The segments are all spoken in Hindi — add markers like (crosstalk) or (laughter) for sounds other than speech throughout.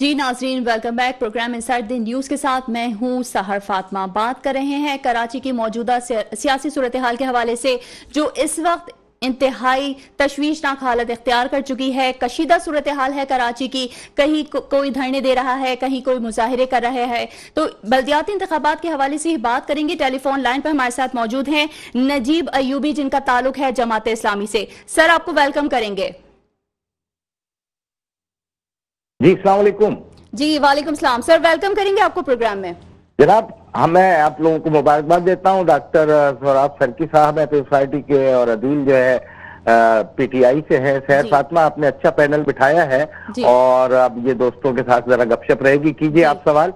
जी नाजरीन welcome back programme inside the news के साथ मैं हूँ सहर फातमा। बात कर रहे हैं कराची की मौजूदा सियासी सूरत हाल के हवाले से जो इस वक्त इंतहाई तशवीशनाक हालत इख्तियार कर चुकी है। कशीदा सूरत हाल है कराची की। कहीं को, कोई धरने दे रहा है कहीं कोई मुजाहरे कर रहे हैं। तो बल्दियाती इंतबात के हवाले से ही बात करेंगे। टेलीफोन लाइन पर हमारे साथ मौजूद हैं नजीब अयूबी जिनका ताल्लुक है जमात इस्लामी से। सर आपको वेलकम करेंगे। जी सलामकुम जी वालेकुम सलाम। सर वेलकम करेंगे आपको प्रोग्राम में। जनाब हाँ मैं आप लोगों को मुबारकबाद देता हूँ डॉक्टर सौराब सरकी साहब है सोसाइटी के और अदील जो है पीटीआई से है। सैर फातमा आपने अच्छा पैनल बिठाया है और अब ये दोस्तों के साथ जरा गपशप रहेगी। कीजिए आप सवाल।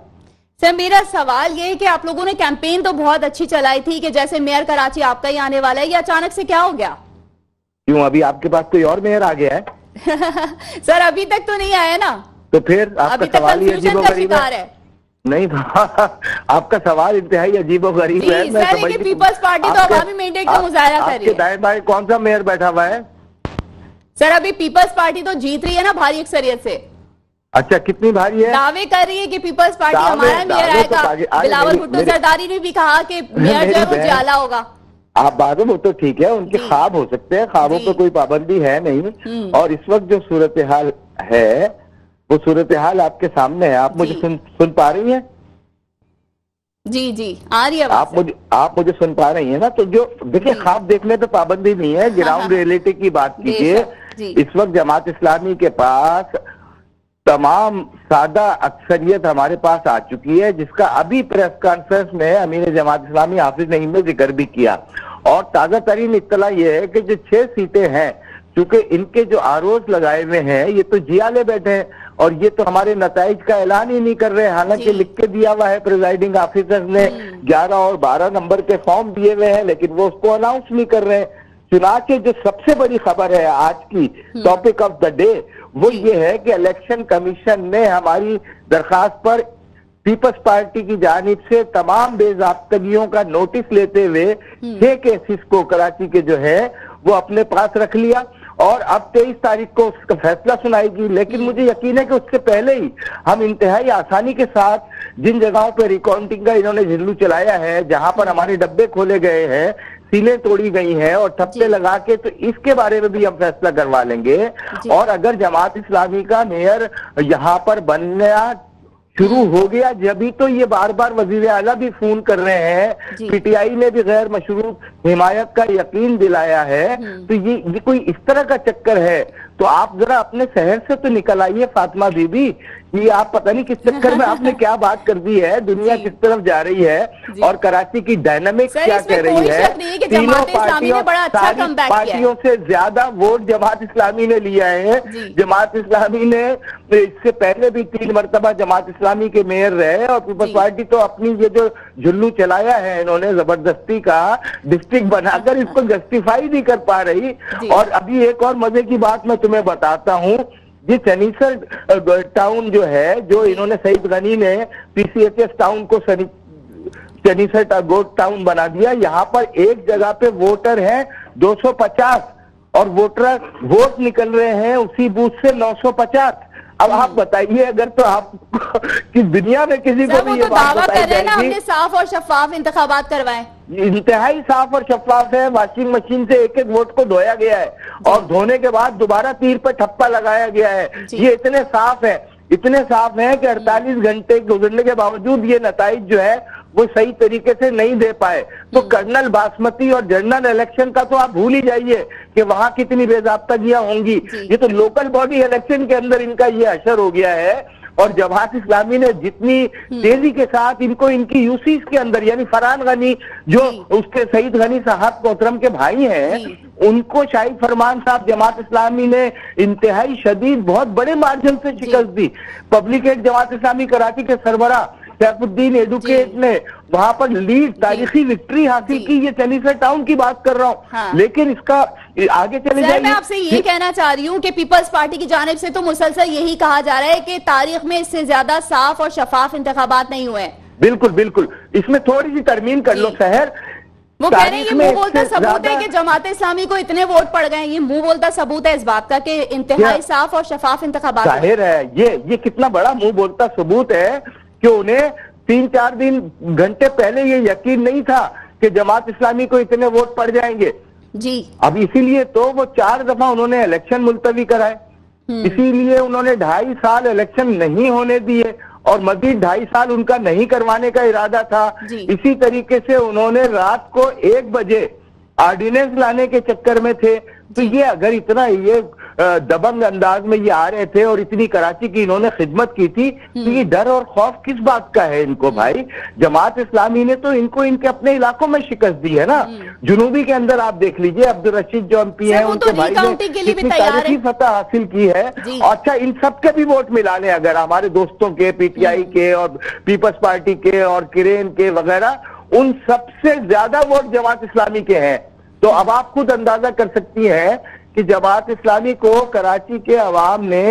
सर मेरा सवाल ये है कि आप लोगों ने कैंपेन तो बहुत अच्छी चलाई थी कि जैसे मेयर कराची आपका ही आने वाला है ये अचानक से क्या हो गया? क्यों अभी आपके पास कोई और मेयर आ गया है? (laughs) सर अभी तक तो नहीं आया ना। तो फिर आपका सवाल ही अजीबो गरीब है। नहीं तो (laughs) आपका सवाल इंतहाई अजीबो गरीब है मैं समझ पीपल्स पार्टी तो अवामी मैंडेट का मुजाहरा कर रही है। दाएँ बाएँ कौन सा मेयर बैठा हुआ है? सर अभी पीपल्स पार्टी तो जीत रही है ना भारी अक्सरियत से। अच्छा कितनी भारी है? दावे कर रही है कि पीपल्स पार्टी हमारा मेयर आएगा। तो बिलावल भुट्टो सरदारी ने भी कहा कि मेयर जो है वो जियाला होगा। आप बाद में वो तो ठीक है उनके ख्वाब हो सकते हैं ख्वाबों पर कोई पाबंदी है नहीं। हम्म। और इस वक्त जो सूरत हाल है वो सूरत हाल आपके सामने है। आप मुझे सुन सुन पा रही हैं? जी जी। आ रही है आप मुझे आप मुझे सुन पा रही हैं ना? तो जो देखिए ख्वाब देखने पे पाबंदी नहीं है। ग्राउंड हाँ, रियलिटी हाँ। की बात कीजिए। इस वक्त जमात इस्लामी के पास तमाम सादा अक्सरियत हमारे पास आ चुकी है जिसका अभी प्रेस कॉन्फ्रेंस में अमीर जमात इस्लामी हाफिज नईम ने ज़िक्र भी किया। और ताज़ा तरीन इतला यह है कि जो छह सीटें हैं क्योंकि इनके जो आरोप लगाए हुए हैं ये तो जियाले बैठे हैं। और ये तो हमारे नतज का ऐलान ही नहीं कर रहे हालाँकि लिख के दिया हुआ है प्रिजाइडिंग ऑफिसर ने 11 और 12 नंबर के फॉर्म दिए हुए हैं लेकिन वो उसको अनाउंस नहीं कर रहे हैं। चुनाव के जो सबसे बड़ी खबर है आज की टॉपिक ऑफ़ द डे वो ये है कि इलेक्शन कमीशन ने हमारी दरखास्त पर पीपल्स पार्टी की जानब से तमाम बेजाबतगियों का नोटिस लेते हुए हम्म। छह केसेस को कराची के जो है वो अपने पास रख लिया। और अब तेईस तारीख को उसका फैसला सुनाएगी लेकिन मुझे यकीन है कि उससे पहले ही हम इंतहाई आसानी के साथ जिन जगहों पर रिकाउंटिंग का इन्होंने झिल्लू चलाया है जहाँ पर हमारे डब्बे खोले गए हैं सीलें तोड़ी गई हैं और ठप्पे लगा के तो इसके बारे में भी हम फैसला करवा लेंगे। और अगर जमात इस्लामी का मेयर यहाँ पर बनना शुरू हो गया। जभी तो ये बार बार वज़ीर अला भी फ़ोन कर रहे हैं। पीटीआई ने भी गैर मशरूफ हिमायत का यकीन दिलाया है। हम्म। तो ये ये कोई इस तरह का चक्कर है? तो आप जरा अपने शहर से तो निकल आइए फातिमा बीबी। ये आप पता नहीं किस चक्कर में आपने क्या बात कर दी है? दुनिया किस तरफ़ जा रही है? और कराची की डायनामिक्स क्या कह रही है? तीनों पार्टियों अच्छा पार्टियों से ज़्यादा वोट जमात इस्लामी ने लिया है। जमात इस्लामी ने इससे पहले भी तीन मरतबा जमात इस्लामी के मेयर रहे और पीपल्स पार्टी तो अपनी ये जो झुल्लू चलाया है इन्होंने ज़बरदस्ती का डिस्ट्रिक्ट बनाकर इसको जस्टिफाई नहीं कर पा रही। और अभी एक और मज़े की बात मैं तुम्हें बताता हूँ। ये चनीसर टाउन जो है जो इन्होंने सईद गनी ने पीसीएचएस टाउन को चनीसर गोट टाउन बना दिया। यहाँ पर एक जगह पे वोटर है 250 और वोटर वोट निकल रहे हैं उसी बूथ से 950 अब आप बताइए अगर तो आप (laughs) कि दुनिया में किसी को भी ये तो बात बताई जाएगी। हमने साफ़ और शफाफ इंतखाबात करवाए। इंतहाई साफ़ और शफाफ है वॉशिंग मशीन से एक एक वोट को धोया गया है और धोने के बाद दोबारा तीर पर ठप्पा लगाया गया है। ये इतने साफ़ है इतने साफ़ है कि 48 घंटे गुजरने के बावजूद ये नतज जो है वो सही तरीके से नहीं दे पाए। तो हम्म। कर्नल बासमती और जनरल इलेक्शन का तो आप भूल ही जाइए कि वहाँ कितनी बेजाबतगियाँ होंगी। ये तो लोकल बॉडी इलेक्शन के अंदर इनका ये असर हो गया है और जमात इस्लामी ने जितनी हम्म। तेज़ी के साथ इनको इनकी यूसीज के अंदर यानी फरहान गनी जो उसके सईद गनी साहब कोतरम के भाई हैं उनको शाहिद फरमान साहब जमात इस्लामी ने इंतहाई शदीद बहुत बड़े मार्जिन से शिकस्त दी। पब्लिक एड जमात इस्लामी कराची के सरबरा सैफुद्दीन एडुकेट ने वहाँ पर लीड तारीखी विक्ट्री हासिल की ये चनीसर टाउन की बात कर रहा हूँ। हाँ। लेकिन इसका आगे चले जाए मैं आपसे ये कहना चाह रही हूँ कि पीपल्स पार्टी की जानब से तो मुसलसल यही कहा जा रहा है कि तारीख में इससे ज़्यादा साफ़ और शफाफ इंतबात नहीं हुए बिल्कुल बिल्कुल। इसमें थोड़ी सी तरमीम कर लो शहर। वो कह रहे हैं ये मुँह बोलता सबूत है कि जमात इस्लामी को इतने वोट पड़ गए ये मुँह बोलता सबूत है इस बात का कि इंतहाई साफ़ और शफाफ इंतखाबात ज़ाहिर है ये ये कितना बड़ा मुँह बोलता सबूत है कि उन्हें तीन चार दिन घंटे पहले ये यकीन नहीं था कि जमात इस्लामी को इतने वोट पड़ जाएँगे। जी। अब इसीलिए तो वो चार दफ़ा उन्होंने इलेक्शन मुलतवी कराए। हम्म। इसीलिए उन्होंने ढाई साल इलेक्शन नहीं होने दिए और मजीद ढाई साल उनका नहीं करवाने का इरादा था। इसी तरीके से उन्होंने रात को एक बजे ऑर्डिनेंस लाने के चक्कर में थे। तो ये अगर इतना ये दबंग अंदाज में ये आ रहे थे और इतनी कराची की इन्होंने खिदमत की थी तो। ये डर और खौफ किस बात का है इनको हम्म। भाई? जमात इस्लामी ने तो इनको इनके अपने इलाकों में शिकस्त दी है ना? हम्म। जुनूबी के अंदर आप देख लीजिए अब्दुल रशीद जो एम पी है उनके तो भाई ने कितनी फतह हासिल की है। अच्छा इन सबके भी वोट मिला लें अगर हमारे दोस्तों के पीटीआई के और पीपल्स पार्टी के और किरेन के वगैरह उन सबसे ज़्यादा वोट जमात इस्लामी के हैं। तो अब आप खुद अंदाज़ा कर सकती हैं कि जमात इस्लामी को कराची के अवाम ने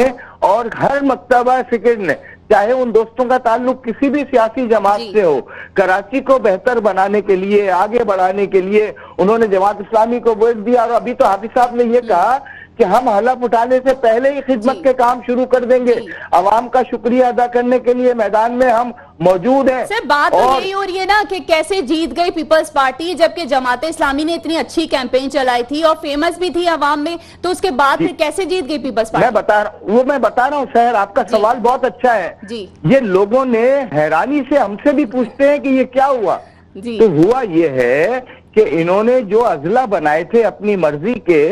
और हर मकतबा फ़िक्र ने चाहे उन दोस्तों का ताल्लुक किसी भी सियासी जमात से हो कराची को बेहतर बनाने के लिए आगे बढ़ाने के लिए उन्होंने जमात इस्लामी को वोट दिया। और अभी तो हाफिज साहब ने यह कहा कि हम हलफ उठाने से पहले ही खिदमत के काम शुरू कर देंगे। अवाम का शुक्रिया अदा करने के लिए मैदान में हम मौजूद हैं। सर बात तो और, तो यही हो रही है ना कि कैसे जीत गई पीपल्स पार्टी जबकि जमात इस्लामी ने इतनी अच्छी कैंपेन चलाई थी और फ़ेमस भी थी अवाम में तो उसके बाद फिर कैसे जीत गई पीपल्स पार्टी? मैं बता रहा वो मैं बता रहा हूँ शहर आपका सवाल बहुत अच्छा है। जी। ये लोगों ने हैरानी से हमसे भी पूछते हैं कि ये क्या हुआ। जी। तो हुआ ये है कि इन्होंने जो अजला बनाए थे अपनी मर्ज़ी के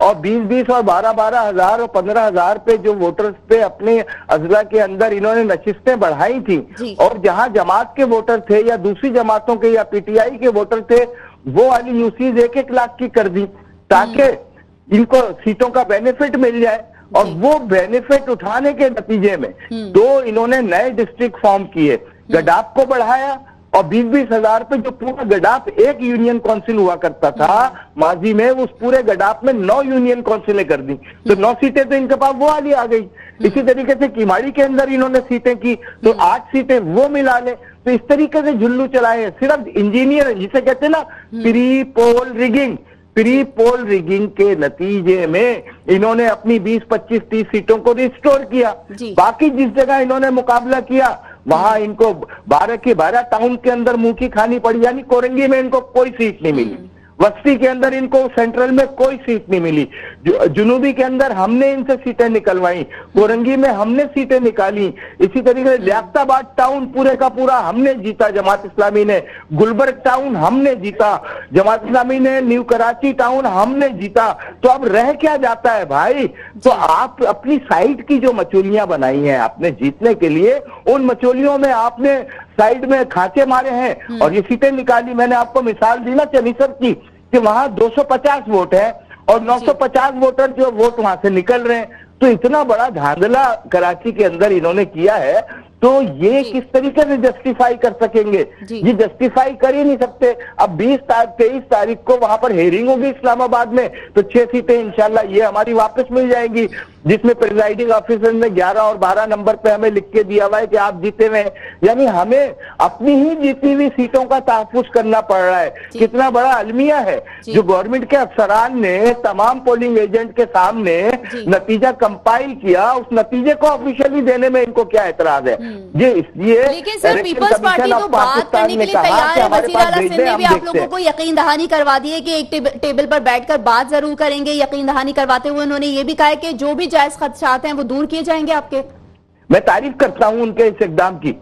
और 20-20 और 12-12 हज़ार और 15 हज़ार पे जो वोटर्स पे अपने अजला के अंदर इन्होंने नशिस्तें बढ़ाई थी और जहाँ जमात के वोटर थे या दूसरी जमातों के या पीटीआई के वोटर थे वो वाली यूसीज एक एक लाख की कर दी ताकि हम्म। इनको सीटों का बेनिफिट मिल जाए और वो बेनिफिट उठाने के नतीजे में हम्म। दो इन्होंने नए डिस्ट्रिक्ट फॉर्म किए हम्म। गडाप को बढ़ाया और बीस बीस हज़ार पे जो पूरा गडाप एक यूनियन काउंसिल हुआ करता था माजी में उस पूरे गडाप में नौ यूनियन काउंसिलें कर दी। तो नौ सीटें तो इनके पास वो वाली आ गई। इसी तरीके से किमाड़ी के अंदर इन्होंने सीटें की तो आठ सीटें वो मिला ले। तो इस तरीके से झुल्लू चलाए हैं। सिर्फ़ इंजीनियर जिसे कहते हैं ना pre poll rigging. Pre poll rigging के नतीजे में इन्होंने अपनी 20, 25, 30 सीटों को रिस्टोर किया। बाकी जिस जगह इन्होंने मुकाबला किया वहाँ इनको बारह की बारह टाउन के अंदर मुँह की खानी पड़ी, यानी कोरंगी में इनको कोई सीट नहीं मिली। बस्ती के अंदर इनको सेंट्रल में कोई सीट नहीं मिली। जुनूबी के अंदर हमने इनसे सीटें निकलवाई कोरंगी में हमने सीटें निकाली। इसी तरीके से लियाताबाद टाउन पूरे का पूरा हमने जीता जमात इस्लामी ने। गुलबर्ग टाउन हमने जीता जमात इस्लामी ने न्यू कराची टाउन हमने जीता। तो अब रह क्या जाता है भाई? तो आप अपनी साइड की जो मचोलियाँ बनाई हैं आपने जीतने के लिए उन मचोलियों में आपने साइड में खांचे मारे हैं हम्म। और ये सीटें निकाली। मैंने आपको मिसाल दी ना चनीसर की। कि वहाँ 250 वोट है और 950 वोटर जो वोट वहाँ से निकल रहे हैं तो इतना बड़ा धांधला कराची के अंदर इन्होंने किया है तो ये किस तरीके से जस्टिफाई कर सकेंगे? ये जस्टिफाई कर ही नहीं सकते। अब 20 तारीख तेईस तारीख को वहाँ पर हेयरिंग होगी इस्लामाबाद में तो छह सीटें इंशाल्लाह ये हमारी वापस मिल जाएँगी जिसमें प्रिजाइडिंग ऑफिसर ने 11 और 12 नंबर पे हमें लिख के दिया हुआ है कि आप जीते हुए यानी हमें अपनी ही जीती हुई सीटों का तहफुज करना पड़ रहा है। कितना बड़ा अलमिया है। जो। गवर्नमेंट के अफसरान ने तमाम पोलिंग एजेंट के सामने नतीजा कंपाइल किया उस नतीजे को ऑफिशियली देने में इनको क्या एतराज़ है? हम्म। ये इसलिए लेकिन सर पीपल्स पार्टी तो बात करने के लिए तैयार है। वज़ीर आला सिंह ने भी आप लोगों को यकीन दहानी करवा दी है कि एक टेबल पर बैठकर बात ज़रूर करेंगे यकीन दहानी करवाते हुए उन्होंने ये भी कहा कि जो भी जायज़ खदशात हैं वो दूर किए जाएँगे आपके। मैं तारीफ़ करता हूँ उनके इस इकदाम की।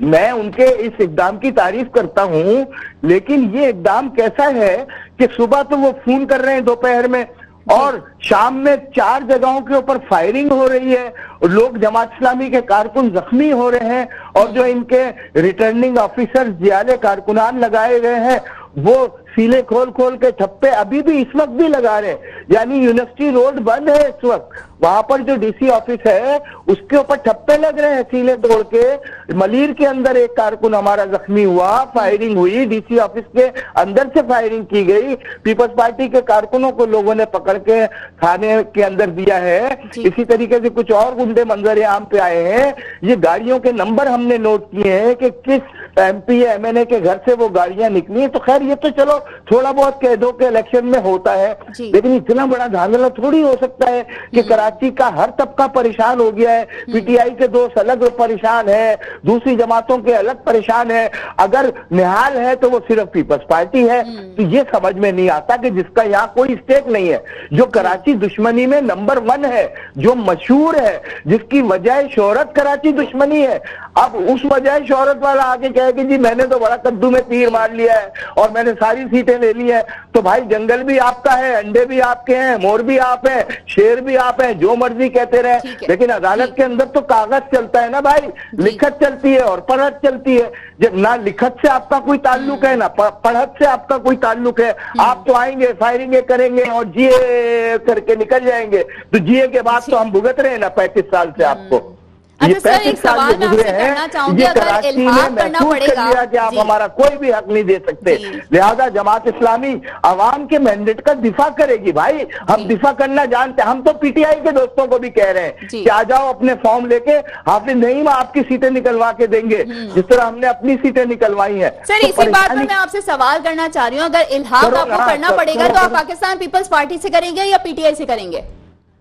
मैं उनके इस इकदाम की तारीफ़ करता हूँ लेकिन ये इकदाम कैसा है कि सुबह तो वो फ़ोन कर रहे हैं दोपहर में और शाम में चार जगहों के ऊपर फायरिंग हो रही है लोग जमात इस्लामी के कारकुन जख्मी हो रहे हैं, और जो इनके रिटर्निंग ऑफिसर ज़्यादा कारकुनान लगाए गए हैं, वो सीले खोल खोल के छप्पे अभी भी इस वक्त भी लगा रहे यानी यूनिवर्सिटी रोड बंद है इस वक्त। वहाँ पर जो डीसी ऑफ़िस है उसके ऊपर ठप्पे लग रहे हैं सीले तोड़ के। मलिर के अंदर एक कारकुन हमारा जख्मी हुआ फायरिंग हुई। डीसी ऑफ़िस के अंदर से फायरिंग की गई। पीपल्स पार्टी के कारकुनों को लोगों ने पकड़ के थाने के अंदर दिया है। इसी तरीके से कुछ और गुंडे मंजर आम पे आए हैं। ये गाड़ियों के नंबर हमने नोट किए हैं कि किस एमपी एमएनए के घर से वो गाड़ियाँ निकली तो खैर ये तो चलो थोड़ा बहुत कह दो कि इलेक्शन में होता है। लेकिन इतना बड़ा धांधला थोड़ी हो सकता है कि कराची का हर तबका परेशान हो गया है। पीटीआई के दोस्त अलग परेशान है दूसरी जमातों के अलग परेशान है। अगर निहाल है तो वो सिर्फ़ पीपल्स पार्टी है। तो ये समझ में नहीं आता कि जिसका यहाँ कोई स्टेक नहीं है। जो कराची दुश्मनी में नंबर वन है जो मशहूर है जिसकी वजह शोहरत कराची दुश्मनी है। अब उस वजह शोहरत वाला आके कहे कि जी मैंने तो बड़ा कद्दू में तीर मार लिया है और मैंने सारी सीटें ले ली है। तो भाई जंगल भी आपका है अंडे भी आपके हैं मोर भी आप है शेर भी आप है जो मर्ज़ी कहते रहे। लेकिन अदालत के अंदर तो कागज़ चलता है ना भाई। लिखत चलती है और पढ़त चलती है। जब ना लिखत से आपका कोई ताल्लुक है ना पढ़त से आपका कोई ताल्लुक है हम्म। आप तो आएँगे फायरिंग करेंगे और जिए करके निकल जाएँगे। तो जिए के बाद तो हम भुगत रहे हैं ना पैंतीस साल से आपको। हम्म। अच्छा सर एक सवाल मैं आपसे करना चाहूँगी अगर इल्हाक करना पड़ेगा। कि आप हमारा कोई भी हक नहीं दे सकते। लिहाजा जमात इस्लामी आवाम के मैंडेट का दिफा करेगी भाई। हम दिफा करना जानते हम तो पीटीआई के दोस्तों को भी कह रहे हैं कि आ जाओ अपने फॉर्म लेके हाफिज नहीं आपकी सीटें निकलवा के देंगे हम्म। जिस तरह हमने अपनी सीटें निकलवाई है। सर तो इसी बात पर मैं आपसे सवाल करना चाह रही हूँ। अगर इल्हाक आपको करना पड़ेगा तो आप पाकिस्तान पीपल्स पार्टी से करेंगे या पीटीआई से करेंगे?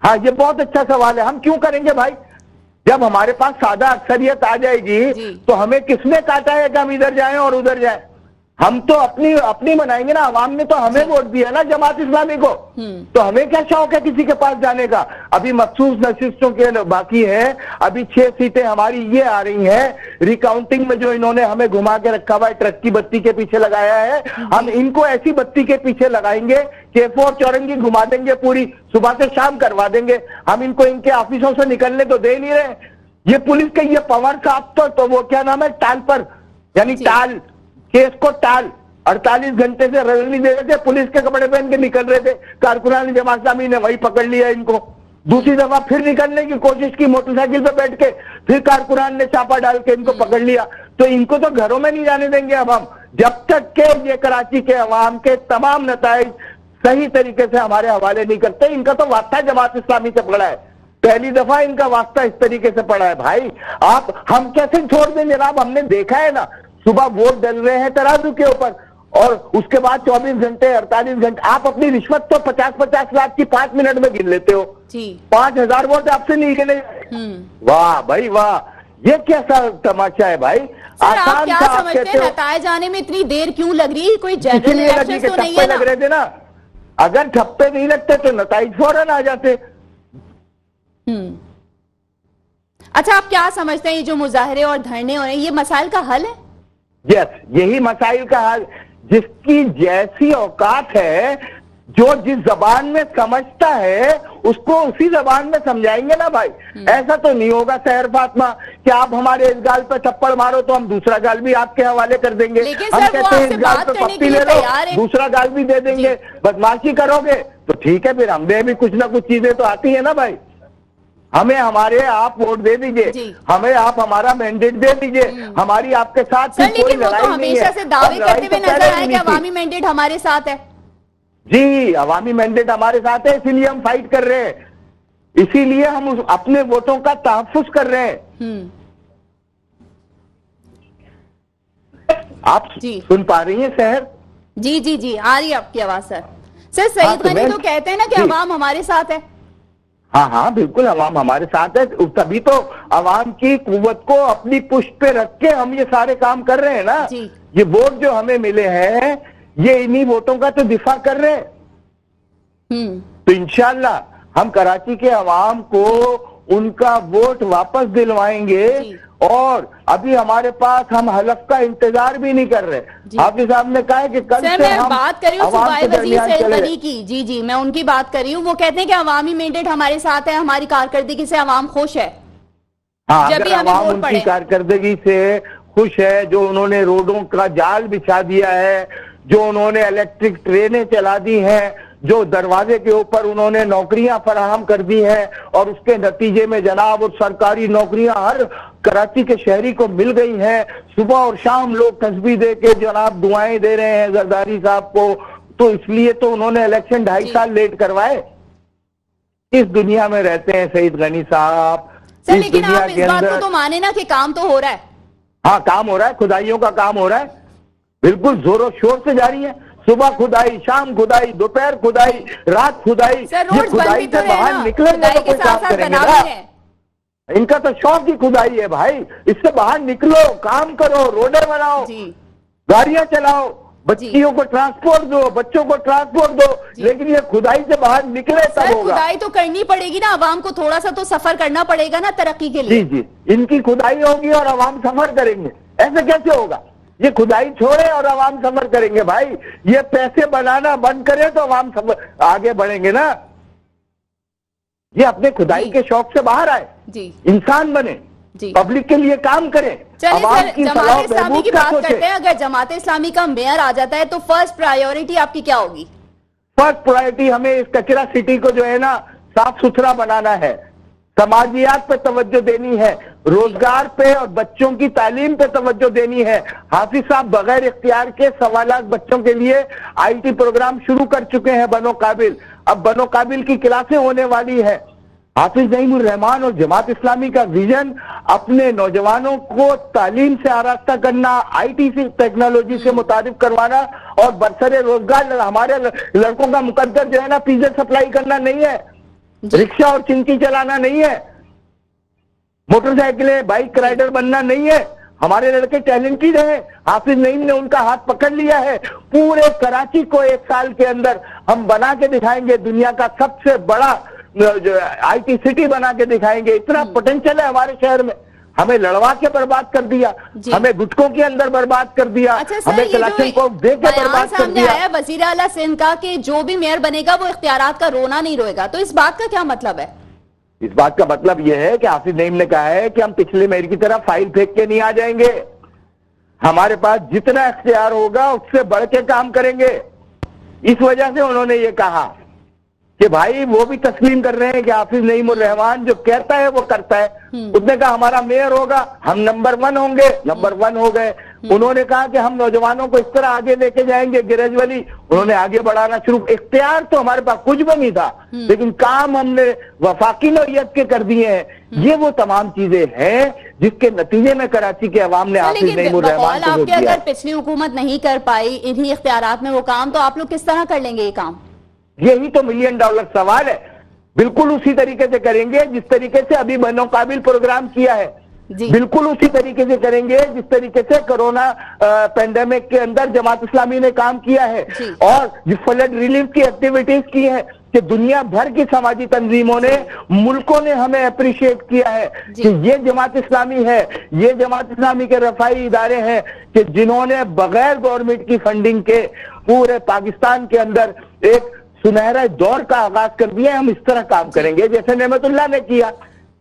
हाँ ये बहुत अच्छा सवाल है। हम क्यों करेंगे भाई? जब हमारे पास सादा अक्सरियत आ जाएगी तो हमें किसने काटा है कि हम इधर जाएँ और उधर जाएँ? हम तो अपनी अपनी बनाएँगे ना आवाम ने तो हमें वोट दिया ना जमात इस्लामी को। हम्म। तो हमें क्या शौक है किसी के पास जाने का? अभी मखसूस नशिस्तों के बाकी है। अभी छह सीटें हमारी ये आ रही हैं। रिकाउंटिंग में जो इन्होंने हमें घुमा के रखा हुआ है ट्रक की बत्ती के पीछे लगाया है। हम इनको ऐसी बत्ती के पीछे लगाएँगे कि फोर चौरंगी घुमा देंगे पूरी सुबह से शाम करवा देंगे। हम इनको इनके ऑफिसों से निकलने तो दे नहीं रहे। ये पुलिस के ये पवर साहब तो, तो वो क्या नाम है टाल पर यानी टाल। केस को टाल 48 घंटे से रजनी दे रहे थे, पुलिस के कपड़े पहन के निकल रहे थे, कारकुनान जमात सामी ने वही पकड़ लिया इनको। दूसरी दफ़ा फिर निकलने की कोशिश की मोटरसाइकिल पे बैठ के, फिर कारकुनान ने चापा डाल के इनको पकड़ लिया। तो इनको तो घरों में नहीं जाने देंगे अब हम। जब तक के ये कराची के अवाम के तमाम नतज सही तरीके से हमारे हवाले नहीं करते, इनका तो वास्ता जमात इस्लामी से पकड़ा है। पहली दफ़ा इनका वास्ता इस तरीके से पड़ा है। भाई, आप, हम कैसे छोड़ दें जनाब हमने देखा है ना सुबह वोट डल रहे हैं तराजू के ऊपर। और उसके बाद 24 घंटे 48 घंटे आप अपनी रिश्वत तो 50-50 लाख की पाँच मिनट में गिन लेते हो। पाँच हज़ार वोट आपसे नहीं गिने। हम्म। वाह भाई वाह। ये कैसा तमाशा है भाई? आसान क्या समझते हैं? बताए जाने में इतनी देर क्यों लग रही? है कोई जनरल तो नहीं है लग रहे थे ना? अगर ठप्पे नहीं लगते तो नतज फ़ौरन आ जाते। हम्म। अच्छा आप क्या समझते हैं ये जो मुजाहरे और धरने हो रहे हैं ये मसाइल का हल है? यस यही मसाइल का हाल। जिसकी जैसी औकात है जो जिस जबान में समझता है उसको उसी जबान में समझाएँगे ना भाई। हम्म। ऐसा तो नहीं होगा सहर फातमा कि आप हमारे इस गाल पर थप्पड़ मारो तो हम दूसरा गाल भी आपके हवाले कर देंगे। हम कहते हैं इस गाल पे पप्पी ले लो दूसरा गाल भी दे देंगे। बदमाशी करोगे तो ठीक है फिर हमें भी कुछ ना कुछ चीज़ें तो आती है ना भाई। हमें हमारे आप वोट दे दीजिए। हमें आप हमारा मैंडेट दे दीजिए। हम्म। हमारी आपके साथ सर, कोई तो लड़ाई तो हमेशा से दावे करते हुए तो नज़र आए कि अवामी मैंडेट हमारे साथ है। जी अवामी मैंडेट हमारे साथ है इसीलिए हम फाइट कर रहे हैं। इसीलिए हम अपने वोटों का तहफुज कर रहे हैं। हम्म। आप सुन पा रही हैं शहर? जी जी जी आ रही है आपकी आवाज़ सर। सर सईद हाँ, गनी तो कहते हैं ना कि अवाम हमारे साथ है। हाँ हाँ बिल्कुल अवाम हमारे साथ है। तभी तो अवाम की कुवत को अपनी पुष्ट पे रख के हम ये सारे काम कर रहे हैं ना। ये वोट जो हमें मिले हैं ये इन्हीं वोटों का तो दिफा कर रहे हैं। हम्म। तो इनशाला हम कराची के अवाम को उनका वोट वापस दिलवाएँगे और अभी हमारे पास हम हलफ का इंतज़ार भी नहीं कर रहे। हाफिज साहब ने कहा कि कल से हम बात कर रही हूँ की जी जी मैं उनकी बात कर रही हूँ। वो कहते हैं कि अवामी मैंडेट हमारे साथ है हमारी कारकर्दगी से अवाम खुश है। हाँ जब भी अवाम उनकी कारकर्दगी से खुश है जो उन्होंने रोडों का जाल बिछा दिया है जो उन्होंने इलेक्ट्रिक ट्रेनें चला दी हैं जो दरवाजे के ऊपर उन्होंने नौकरियाँ फराहम कर दी हैं और उसके नतीजे में जनाब और सरकारी नौकरियाँ हर कराची के शहरी को मिल गई हैं। सुबह और शाम लोग तस्वीर दे के जनाब दुआएँ दे रहे हैं जरदारी साहब को। तो इसलिए तो उन्होंने इलेक्शन ढाई साल लेट करवाए। इस दुनिया में रहते हैं सईद गनी साहब। इस लेकिन आप इस बात को तो माने ना कि काम तो हो रहा है। हाँ काम हो रहा है खुदाइयों का काम हो रहा है। बिल्कुल जोरों शोर से जारी है। सुबह खुदाई शाम खुदाई दोपहर खुदाई रात खुदाई ये खुदाई तो से बाहर निकलेंगे तो कोई काम करेंगे ना। इनका तो शौक ही खुदाई है भाई। इससे बाहर निकलो काम करो रोडे बनाओ गाड़ियाँ चलाओ बच्चियों को ट्रांसपोर्ट दो बच्चों को ट्रांसपोर्ट दो लेकिन ये खुदाई से बाहर निकले तब होगा। खुदाई तो करनी पड़ेगी ना। आवाम को थोड़ा सा तो सफ़र करना पड़ेगा ना तरक्की के लिए। जी जी। इनकी खुदाई होगी और आवाम सफ़र करेंगे। ऐसे कैसे होगा? ये खुदाई छोड़े और आवाम सफ़र करेंगे भाई। ये पैसे बनाना बंद करे तो आवाम सफ़र आगे बढ़ेंगे ना। ये अपने खुदाई के शौक से बाहर आए। जी। इंसान बने। पब्लिक के लिए काम करें। चलिए सर जमात इस्लामी की बात करते हैं। अगर जमात इस्लामी का मेयर आ जाता है तो फ़र्स्ट प्रायोरिटी आपकी क्या होगी? फ़र्स्ट प्रायोरिटी हमें इस कचरा सिटी को जो है ना साफ़ सुथरा बनाना है। समाजियात पे तवज्जो देनी है, रोज़गार पे और बच्चों की तालीम पे तवज्जो देनी है। हाफिज साहब, बगैर इख्तियार के सवा लाख बच्चों के लिए आईटी प्रोग्राम शुरू कर चुके हैं बनो काबिल। अब बनो काबिल की क्लासें होने वाली है। हाफिज नईमुर रहमान और जमात इस्लामी का विजन अपने नौजवानों को तालीम से आरास्ता करना आईटी से टेक्नोलॉजी से मुतारिफ करवाना और बरसरे रोज़गार, हमारे लड़कों का मुकद्दर जो है ना पिज्जा सप्लाई करना नहीं है। रिक्शा और चिंकी चलाना नहीं है। मोटरसाइकिलें बाइक राइडर बनना नहीं है। हमारे लड़के टैलेंटेड हैं। हाफिज नईम ने उनका हाथ पकड़ लिया है। पूरे कराची को एक साल के अंदर हम बना के दिखाएँगे। दुनिया का सबसे बड़ा आईटी सिटी बना के दिखाएँगे। इतना पोटेंशियल हम्म। है हमारे शहर में। हमें लड़वा के बर्बाद कर दिया हमें गुटकों के अंदर बर्बाद कर दिया अच्छा हमें कलेक्शन को दे के बर्बाद कर दिया। वज़ीर अला सिंध का कि जो भी मेयर बनेगा वो इख्तियार का रोना नहीं रोएगा। तो इस बात का क्या मतलब है? इस बात का मतलब यह है कि आसिफ नईम ने कहा है कि हम पिछले मेयर की तरह फ़ाइल फेंक के नहीं आ जाएँगे। हमारे पास जितना इख्तियार होगा उससे बढ़ के काम करेंगे। इस वजह से उन्होंने ये कहा। कि भाई वो भी तस्लीम कर रहे हैं कि हाफिज नईम रहमान जो कहता है वो करता है। हम्म। उसने कहा हमारा मेयर होगा हम नंबर वन होंगे। नंबर वन हो गए। हम्म। उन्होंने कहा कि हम नौजवानों को इस तरह आगे लेके जाएँगे ग्रेजुअली। उन्होंने आगे बढ़ाना शुरू इख्तियार तो हमारे पास कुछ भी नहीं था हम्म। लेकिन काम हमने वफाकी नोयत के कर दिए हैं। ये वो तमाम चीज़ें हैं जिसके नतीजे में कराची के अवाम ने हाफिज नईम रहमान को अगर पिछली हुकूमत नहीं कर पाई इन्हीं इख्तियार में वो काम तो आप लोग किस तरह कर लेंगे ये काम? यही तो मिलियन डॉलर सवाल है। बिल्कुल उसी तरीके से करेंगे जिस तरीके से अभी बनो काबिल प्रोग्राम किया है। बिल्कुल उसी तरीके से करेंगे जिस तरीके से कोरोना पेंडेमिक के अंदर जमात इस्लामी ने काम किया है। और जिस फ्लड रिलीफ की एक्टिविटीज़ की है कि दुनिया भर की समाजी तंजीमों ने मुल्कों ने हमें अप्रिशिएट किया है कि ये जमात इस्लामी है ये जमात इस्लामी के रफाई इदारे हैं कि जिन्होंने बगैर गवर्नमेंट की फंडिंग के पूरे पाकिस्तान के अंदर एक सुनहरा दौर का आगाज़ कर दिया हम इस तरह काम करेंगे। जैसे नेमतुल्ला ने किया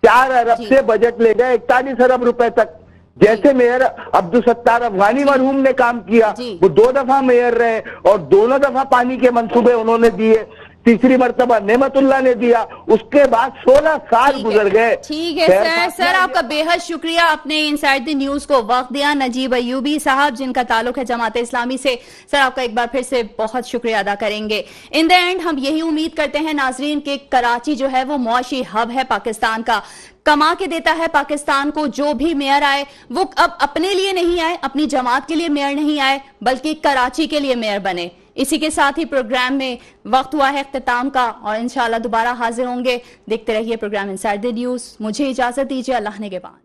चार अरब से बजट ले गए इकतालीस अरब रुपए तक। जैसे मेयर अब्दुल सत्तार अफगानी मरहूम ने काम किया वो दो दफ़ा मेयर रहे और दोनों दफ़ा पानी के मंसूबे उन्होंने दिए। तीसरी मरतबा नेमतुल्ला ने दिया। उसके बाद 16 साल गुजर गए। ठीक है सर। सर आपका बेहद शुक्रिया। अपने इनसाइड द न्यूज़ को वक्त दिया। नजीब अयूबी साहब जिनका ताल्लुक है जमात इस्लामी से। सर आपका एक बार फिर से बहुत शुक्रिया अदा करेंगे। इन द एंड हम यही उम्मीद करते हैं नाजरीन के कराची जो है वो मुआशी हब है पाकिस्तान का। कमा के देता है पाकिस्तान को। जो भी मेयर आए वो अब अपने लिए नहीं आए अपनी जमात के लिए मेयर नहीं आए बल्कि कराची के लिए मेयर बने। इसी के साथ ही प्रोग्राम में वक्त हुआ है अख्ताम का और इनशाला दोबारा हाजिर होंगे। देखते रहिए प्रोग्राम इन द न्यूज़ मुझे इजाज़त दीजिए, अल्लाह ने के बाद।